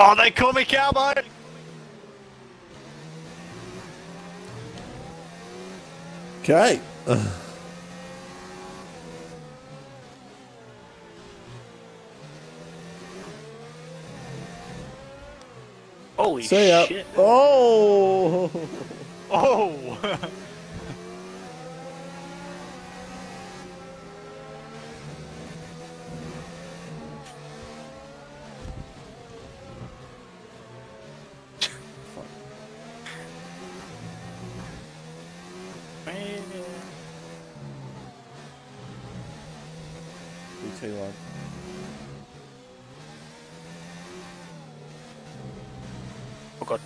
Oh, they call me cowboy! Okay. Holy See ya. shit. Oh. Oh! BT one. Oh god.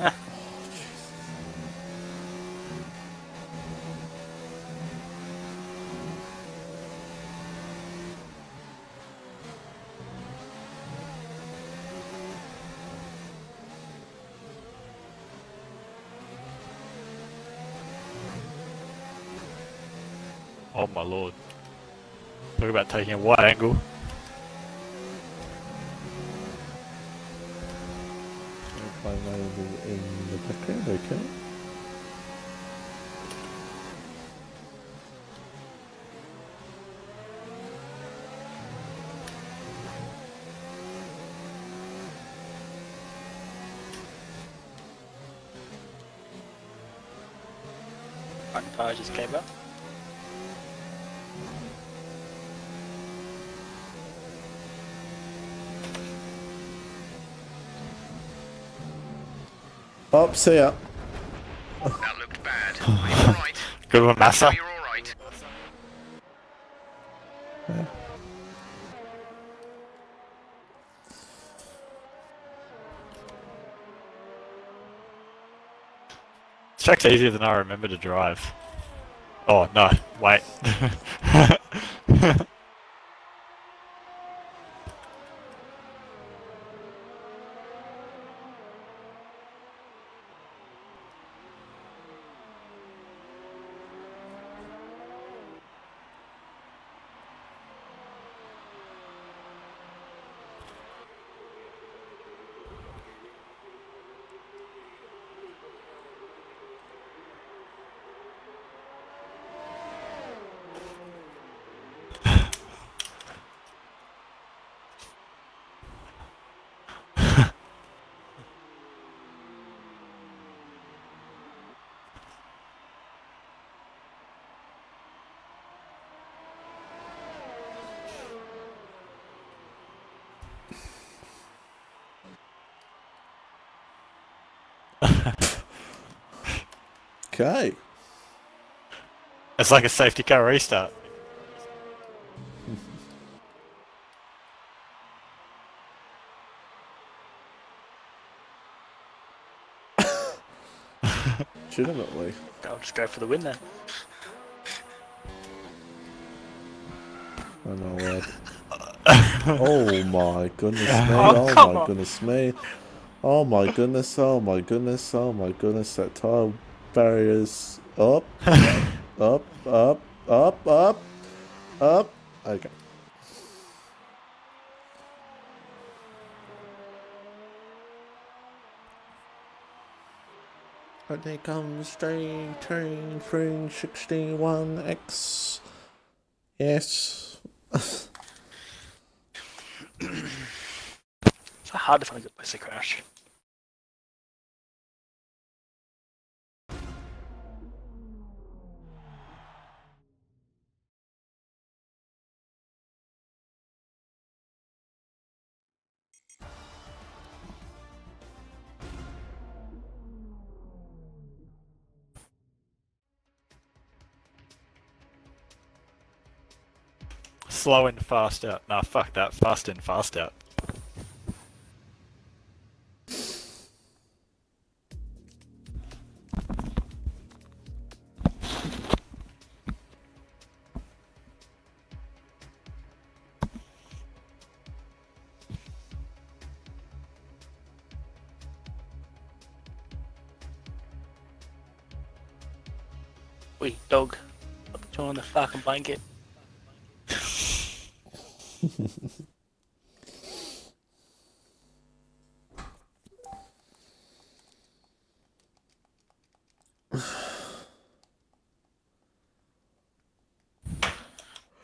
Ah. Oh my lord. Talk about taking a wide angle. Play available in the background. Okay. One car just came up. Up. See ya. That looked bad. Are? Good one, Massa. You're alright. This track's easier than I remember to drive. Oh, no, wait. Okay. it's like a safety car restart. Legitimately. I'll just go for the win then. I know what. oh my goodness me. Oh, Oh, my on. goodness me. Oh my goodness. Oh my goodness. Oh my goodness. That tile barrier's up. up. Up. Up. Up. Up. Okay. And there comes train, train, train 61X. Yes. It's hard to find a good place to crash. Slow in, fast out. Nah, fuck that. Fast in, fast out. Wait, dog. Put on the fucking blanket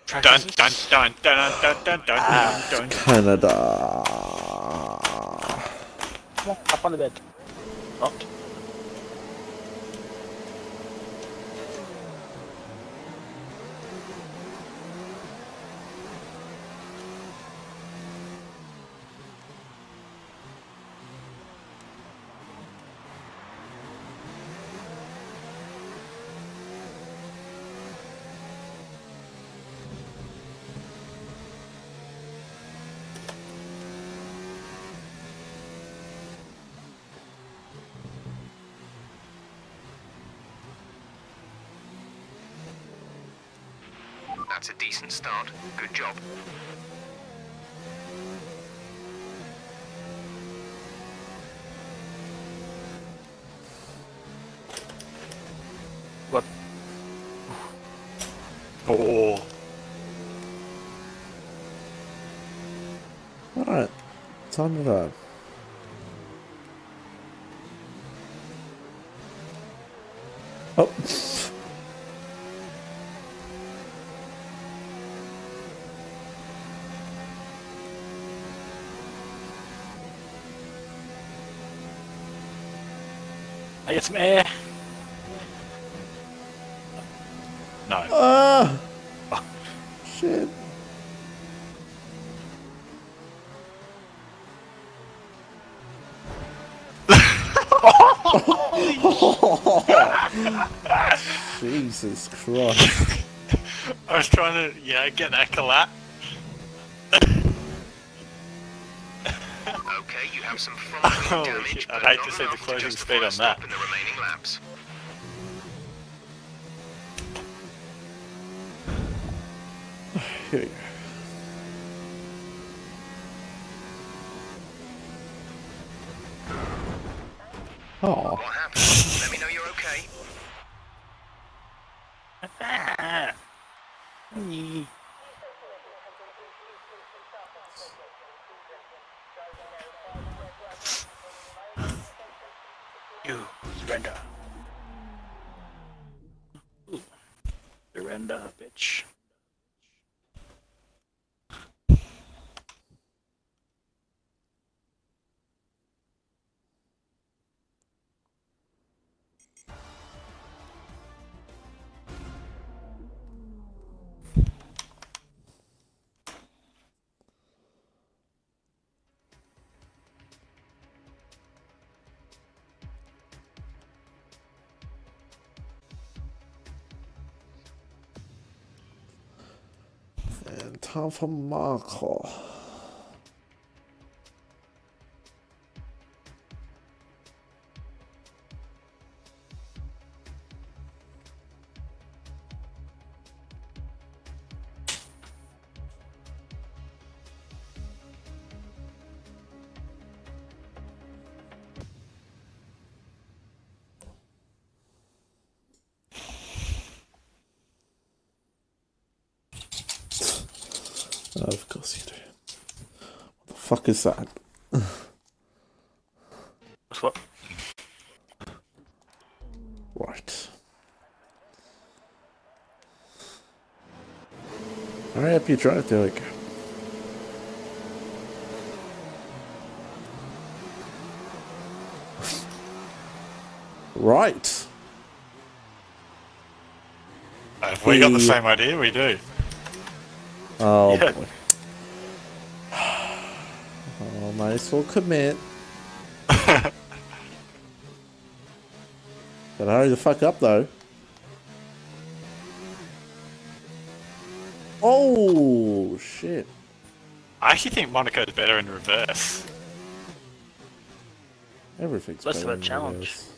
dun dun dun dun dun dun dun uh, dun. Canada. Come on, up on the bed. That's a decent start. Good job. What? Oh. Alright. Time to go. Oh. I get some air. No. Ah! Shit. Jesus Christ. I was trying to, yeah, get that collapse. Okay, you have some front wing Holy damage, shit, I'd hate to see the closing justify speed on that. In the remaining laps. Here we go. Oh, What happened? Let me know you're okay. Ah. Yee. You surrender. Ooh. Surrender, bitch. Time for from Markle. Of course you do. What the fuck is that? What's what? Right. Hurry up, you drive. There we go. right. Have we got the The- same idea? We do. Oh Yeah. boy. Oh, might as well commit. Gotta hurry the fuck up though. Oh shit. I actually think Monaco's better in reverse. Everything's Less better of a in challenge. reverse.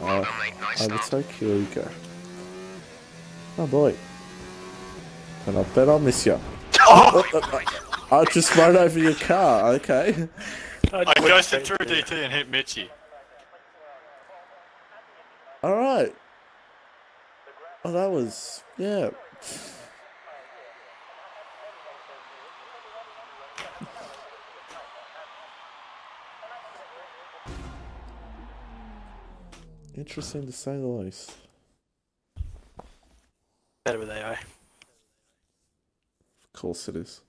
Well Uh, done, mate. Nice I would start. take here we go. Oh boy. And I bet I'll miss you. I just rode over your car, okay. I ghosted through DT and hit Mitchie. Alright. Oh, that was, yeah. Interesting to say the least. Better with AI. Of course it is.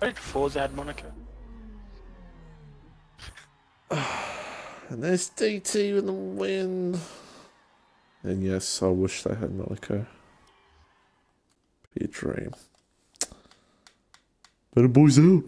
I did Forza had Monaco. And there's DT in the win. And yes, I wish they had Monaco. Be a dream. Better boys out.